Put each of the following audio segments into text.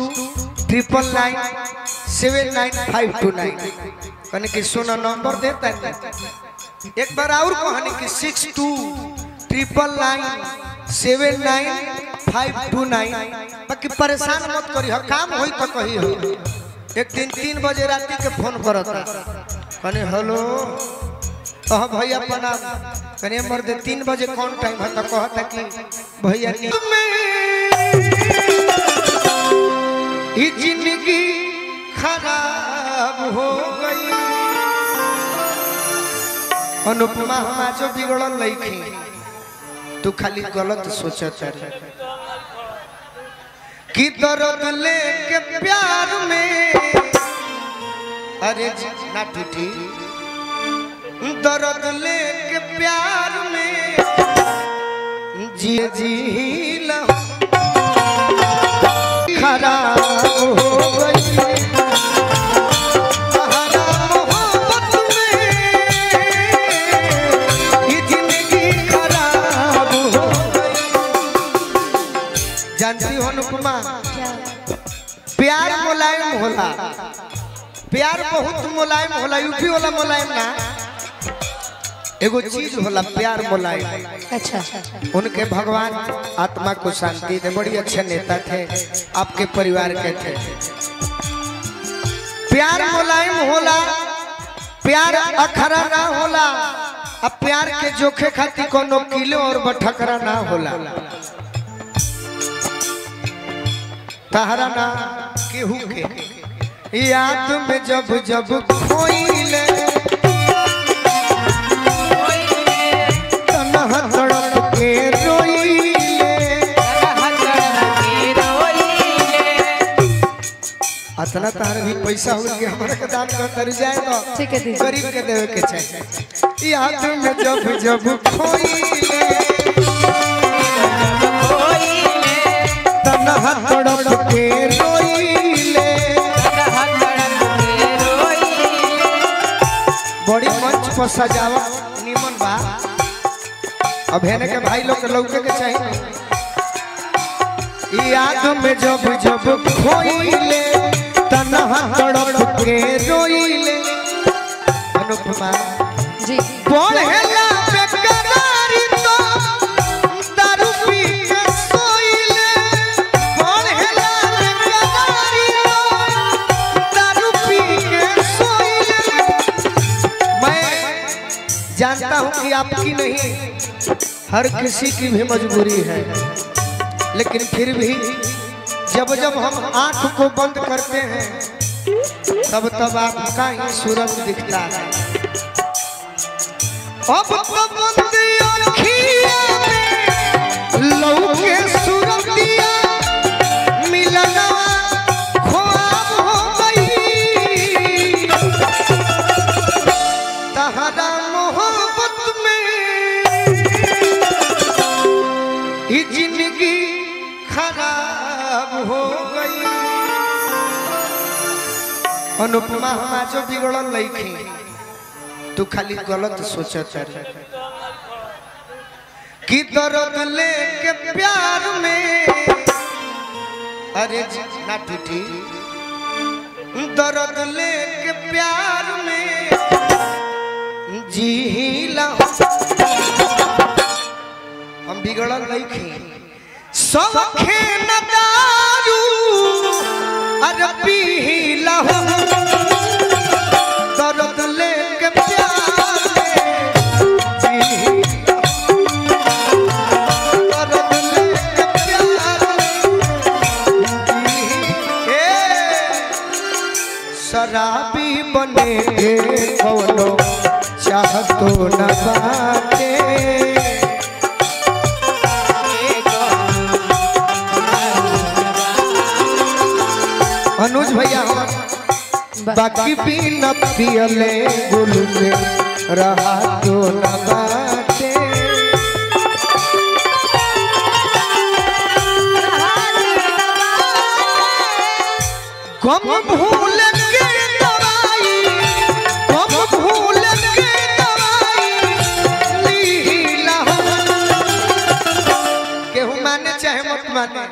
Triple nine seven nine five two nine कहने की सोना नंबर देता है। एक बार और कहने की six two triple nine seven nine five two nine बाकी परेशान मत करी हो काम होई तो कही हो एक दिन तीन बजे रात के फ़ोन करता कहने हेलो, कह भैया प्रणाम कहने मर्द, तीन बजे कौन टाइम है? तो कहता कि, भैया ज़िंदगी खराब हो गई। अनुपमा हमा जो बिगड़ल लईखी तू खाली गलत सोचत है कि दर्द लेके प्यार में, अरे ना टूटी दर्द लेके प्यार में, जी जी लहू होला प्यार बहुत मुलायम होला यूपी वाला मुलायम ना। एगो चीज़ होला प्यार मुलायम। अच्छा उनके भगवान आत्मा को शांति दे बड़ी अच्छे नेता थे आपके परिवार के थे। प्यार मुलायम होला प्यार अखरा ना होला अब प्यार के जोखे खातिर कोनो किलो और बठकरा ना होला। तहरा ना केहू के। याद में जब जब खोइले अतना तार भी पैसा हो के हमरा के दान कर कर जाए तो ठीक है गरीब के देवे के चाहिए याद में जब जब खोइले मंच सजाव सजावट निमन बा। अब हेने के भाई लोग लौके के चाहिए याद में जब जब खोइले तनहा तड़प के रोइले। अनुपमा जी। बोल बेकरारी जानता हूँ कि आपकी नहीं। हर किसी की भी मजबूरी है। लेकिन फिर भी जब जब हम आँख को बंद करते हैं, तब तब आपका ही सूरज दिखता है। अब तो बंद लौके अनुपमा हमा जो बिगड़ल लईखी तू खाली गलत सोचत है कि दर्द लेके प्यार में अरे ना टूटी दर्द लेके प्यार में जी हम बिगड़ल नहीं खे सब न दारू अरे पी लहू शराबी बने चाहतो न बाटे। अनुज भैया हम बाकी भी न पियले गुल में रहा तो न बाटे। गम भूल के दवाई गम भूल के दवाई लीला केहू माने चाहे मत माने।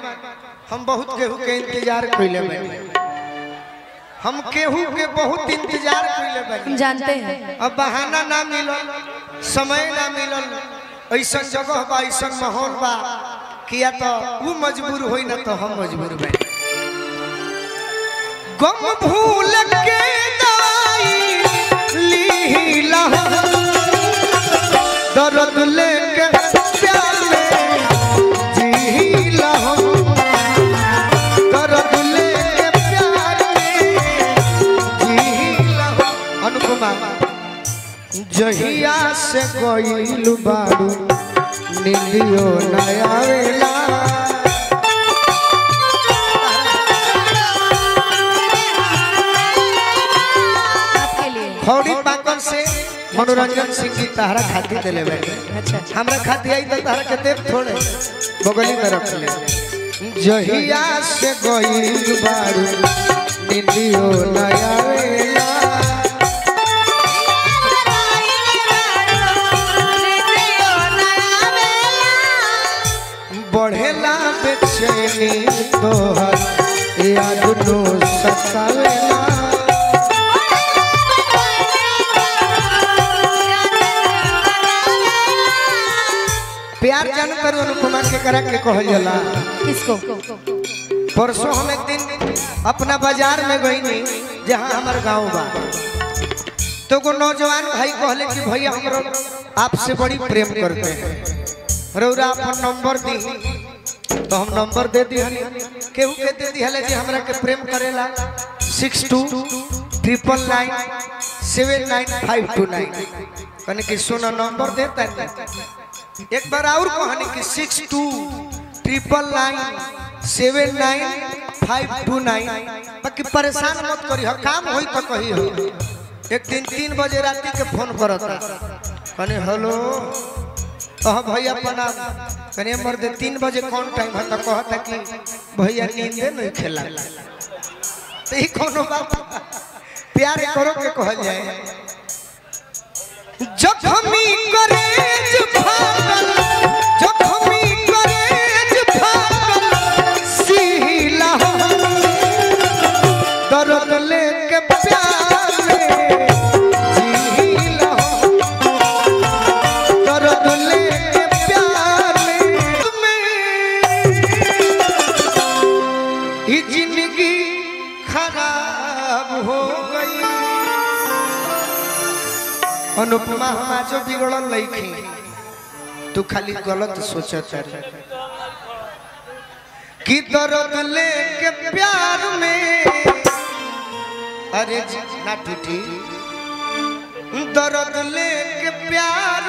हम बहुत केहू के इंतज़ार कइले बानी। हम केहू के बहुत इंतज़ार हम जानते हैं। अब बहाना ना मिलल समय ना मिलल ऐसा जगह बा ऐसा माहौल बा किया तो वो मजबूर हो ना तो हम मजबूर बे गम भूल के दवाई ली लह से गइल बारू नीलियो नया वेला आपके लिए खौड़ी पाकल से मनोरंजन सिंह जी तहरा खाती दिले बैठे। अच्छा अच्छा हमरा खाती आई तो तहरा के देव थोड़े, बगली में रख ले। जहिया से गइल बारू नीलियो नया वेला तोहर प्यार जान कर अनुपमा के करा के कहल जाला। किसको? परसों हम एक दिन अपना बाज़ार में गई नहीं जहाँ हमार गाँव बा। तो को नौजवान भाई कहले कि भैया हमरो आपसे बड़ी प्रेम करते हैं। रौरा अपन नंबर दी। तो हम नंबर दे दी हनी केहू के दे दी हले जे, हमरा के प्रेम करेला। Six two triple nine seven nine five two nine कने कि, सुना, नंबर देता है एक बार और कहानी कि six two triple nine seven nine five two nine बाकी परेशान मत करी हो काम होई तो कही हो एक दिन तीन बजे रात के फ़ोन करता कने हेलो कहा भैया प्रणाम कने मर्द तीन बजे कौन टाइम है तो कहता कि, भैया, नींदे नहीं खेला। तो ये कोनो बात प्यार करो के कहल जाए। जख्मी करे फागल अनुपमा हम आज बिगड़ल लईखी तू खाली गलत सोचत है कि दर्द लेके प्यार में अरे जी, ना टूटी दर्द लेके प्यार